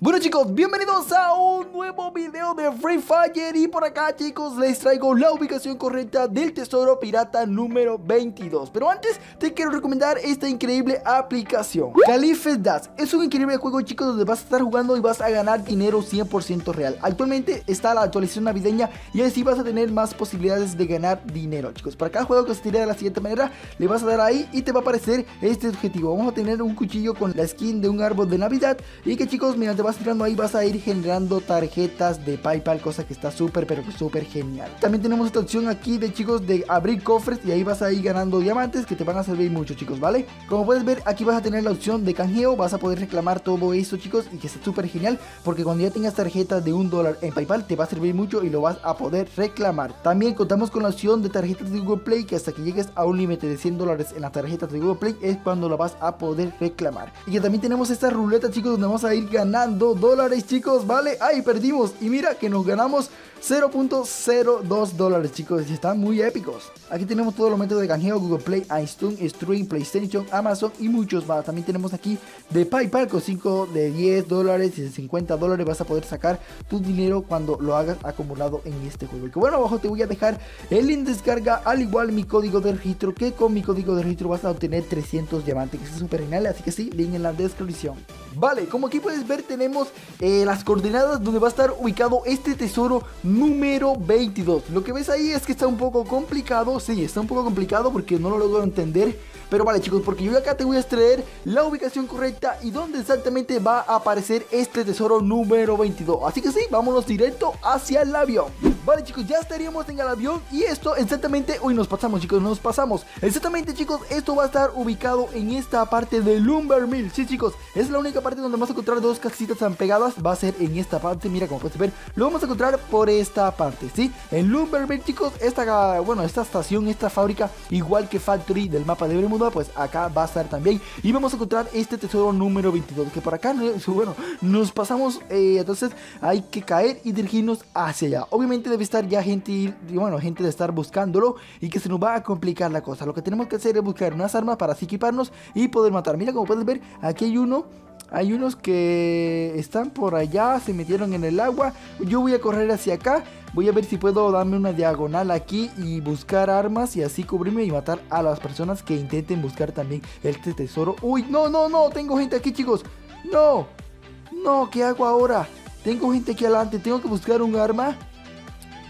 Bueno chicos, bienvenidos a un nuevo video de Free Fire. Y por acá chicos les traigo la ubicación correcta del tesoro pirata número 22 Pero antes te quiero recomendar esta increíble aplicación. Calife Dash. Es un increíble juego chicos donde vas a estar jugando y vas a ganar dinero 100% real. Actualmente está la actualización navideña y así vas a tener más posibilidades de ganar dinero chicos. Para cada juego que se tira de la siguiente manera le vas a dar ahí y te va a aparecer este objetivo. Vamos a tener un cuchillo con la skin de un árbol de navidad. Y que chicos mira te vas tirando ahí vas a ir generando tarjetas de Paypal, cosa que está súper pero súper genial. También tenemos esta opción aquí de chicos de abrir cofres y ahí vas a ir ganando diamantes que te van a servir mucho chicos, ¿vale? Como puedes ver aquí vas a tener la opción de canjeo, vas a poder reclamar todo eso chicos y que es súper genial porque cuando ya tengas tarjetas de un dólar en Paypal te va a servir mucho y lo vas a poder reclamar. También contamos con la opción de tarjetas de Google Play que hasta que llegues a un límite de 100 dólares en las tarjetas de Google Play es cuando la vas a poder reclamar. Y que también tenemos esta ruleta chicos donde vamos a ir ganando dólares chicos, ¿vale? Ahí perdimos y mira que nos ganamos 0.02 dólares chicos están muy épicos. Aquí tenemos todos los métodos de canjeo, Google Play, iTunes, Stream, PlayStation, Amazon y muchos más. También tenemos aquí de PayPal con 5 de 10 dólares y de 50 dólares vas a poder sacar tu dinero cuando lo hagas acumulado en este juego. Que bueno, abajo te voy a dejar el link de descarga al igual mi código de registro que con mi código de registro vas a obtener 300 diamantes que es súper genial. Así que sí, link en la descripción. Vale, como aquí puedes ver tenemos eh, las coordenadas donde va a estar ubicado este tesoro número 22. Lo que ves ahí es que está un poco complicado, sí, está un poco complicado porque no lo logro entender. Pero vale chicos, porque yo acá te voy a extraer la ubicación correcta y dónde exactamente va a aparecer este tesoro número 22. Así que sí, vámonos directo hacia el avión. Vale chicos, ya estaríamos en el avión y esto exactamente, hoy nos pasamos chicos, nos pasamos. Exactamente chicos, esto va a estar ubicado en esta parte de Lumber Mill. Sí chicos, es la única parte donde vamos a encontrar dos casitas tan pegadas. Va a ser en esta parte, mira como puedes ver, lo vamos a encontrar por esta parte, ¿sí? En Lumber Mill chicos, esta, bueno, esta estación, esta fábrica, igual que Factory del mapa de Bermuda, pues acá va a estar también. Y vamos a encontrar este tesoro número 22, que por acá, bueno, nos pasamos, eh, entonces hay que caer y dirigirnos hacia allá. Obviamente debe estar ya gente, bueno, gente de estar buscándolo y que se nos va a complicar la cosa. Lo que tenemos que hacer es buscar unas armas para así equiparnos y poder matar. Mira, como puedes ver, aquí hay uno. Hay unos que están por allá, se metieron en el agua. Yo voy a correr hacia acá. Voy a ver si puedo darme una diagonal aquí y buscar armas y así cubrirme y matar a las personas que intenten buscar también este tesoro. Uy, no, no, no, tengo gente aquí chicos. No, no, ¿qué hago ahora? Tengo gente aquí adelante, tengo que buscar un arma.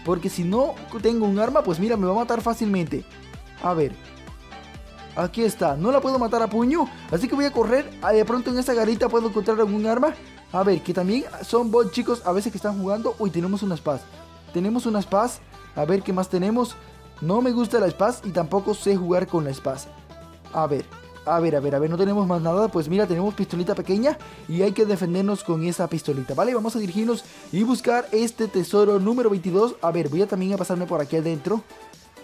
Porque si no tengo un arma, pues mira, me va a matar fácilmente. A ver. Aquí está. No la puedo matar a puño. Así que voy a correr. Ah, de pronto en esta garita puedo encontrar algún arma. A ver, que también son bots chicos. A veces que están jugando. Uy, tenemos unas paz. Tenemos unas paz. A ver, ¿qué más tenemos? No me gusta la paz y tampoco sé jugar con la paz. A ver. A ver, a ver, a ver, no tenemos más nada. Pues mira, tenemos pistolita pequeña y hay que defendernos con esa pistolita, ¿vale? Vamos a dirigirnos y buscar este tesoro número 22. A ver, voy a también a pasarme por aquí adentro.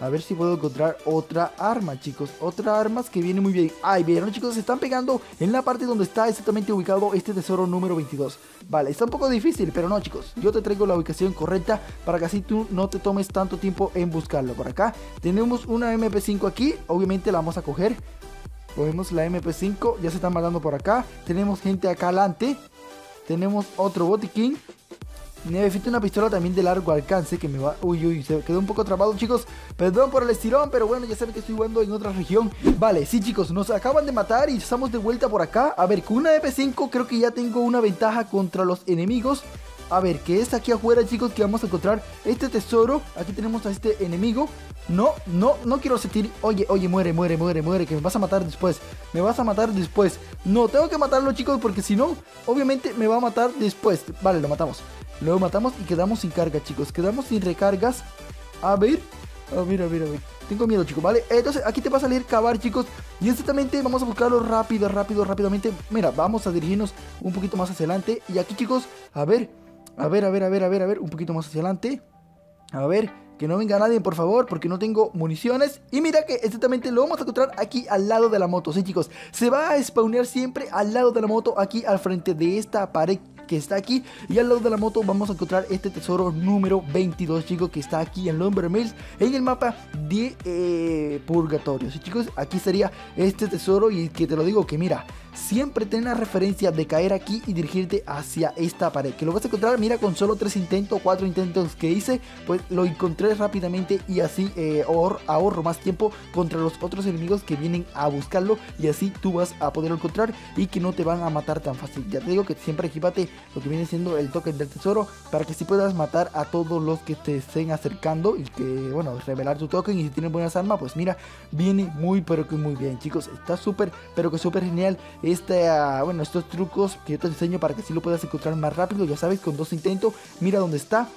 A ver si puedo encontrar otra arma, chicos. Otra arma que viene muy bien. Ay, vieron, chicos, se están pegando en la parte donde está exactamente ubicado este tesoro número 22. Vale, está un poco difícil, pero no, chicos. Yo te traigo la ubicación correcta para que así tú no te tomes tanto tiempo en buscarlo. Por acá tenemos una MP5 aquí. Obviamente la vamos a coger. Cogemos la MP5, ya se están matando por acá. Tenemos gente acá adelante. Tenemos otro botiquín. Necesito una pistola también de largo alcance que me va... Uy, uy, se quedó un poco trabado, chicos. Perdón por el estirón, pero bueno, ya saben que estoy jugando en otra región. Vale, sí, chicos, nos acaban de matar y estamos de vuelta por acá. A ver, con una MP5 creo que ya tengo una ventaja contra los enemigos. A ver, que es aquí afuera, chicos, que vamos a encontrar este tesoro. Aquí tenemos a este enemigo. No, no, no quiero sentir... Oye, oye, muere, muere, muere, muere, que me vas a matar después. Me vas a matar después. No, tengo que matarlo, chicos, porque si no, obviamente me va a matar después. Vale, lo matamos. Luego matamos y quedamos sin carga, chicos. Quedamos sin recargas. A ver. A ver, a ver, a ver. Tengo miedo, chicos, ¿vale? Entonces, aquí te va a salir cavar, chicos. Y exactamente vamos a buscarlo rápido, rápido, rápidamente. Mira, vamos a dirigirnos un poquito más hacia adelante. Y aquí, chicos, a ver. A ver, a ver, a ver, a ver, a ver. Un poquito más hacia adelante. A ver. Que no venga nadie, por favor, porque no tengo municiones. Y mira que exactamente lo vamos a encontrar aquí al lado de la moto. Sí, chicos, se va a spawnear siempre al lado de la moto, aquí al frente de esta pared que está aquí y al lado de la moto vamos a encontrar este tesoro número 22 chicos que está aquí en Lumber Mills en el mapa de eh, Purgatorio sí chicos aquí estaría este tesoro y que te lo digo que mira siempre ten la referencia de caer aquí y dirigirte hacia esta pared. Que lo vas a encontrar, mira, con solo tres intentos, cuatro intentos que hice, pues lo encontré rápidamente y así eh, ahorro, más tiempo contra los otros enemigos que vienen a buscarlo y así tú vas a poder encontrar y que no te van a matar tan fácil. Ya te digo que siempre equipate lo que viene siendo el token del tesoro para que si puedas matar a todos los que te estén acercando y que, bueno, revelar tu token y si tienes buenas armas, pues mira, viene muy pero que muy bien, chicos. Está súper, pero que súper genial este, uh, bueno, estos trucos que yo te enseño para que si lo puedas encontrar más rápido, ya sabes, con dos intentos. Mira dónde está.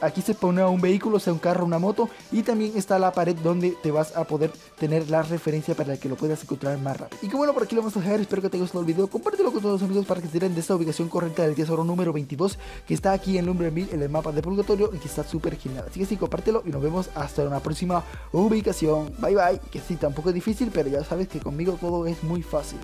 Aquí se pone un vehículo, sea un carro, una moto y también está la pared donde te vas a poder tener la referencia para que lo puedas encontrar más rápido. Y que bueno, por aquí lo vamos a dejar. Espero que te haya gustado el video. Compártelo con todos los amigos para que se den de esta ubicación correcta del tesoro número 22 que está aquí en el 1000 en el mapa de purgatorio y que está súper genial. Así que sí, compártelo y nos vemos hasta una próxima ubicación. Bye bye. Que sí, tampoco es difícil, pero ya sabes que conmigo todo es muy fácil.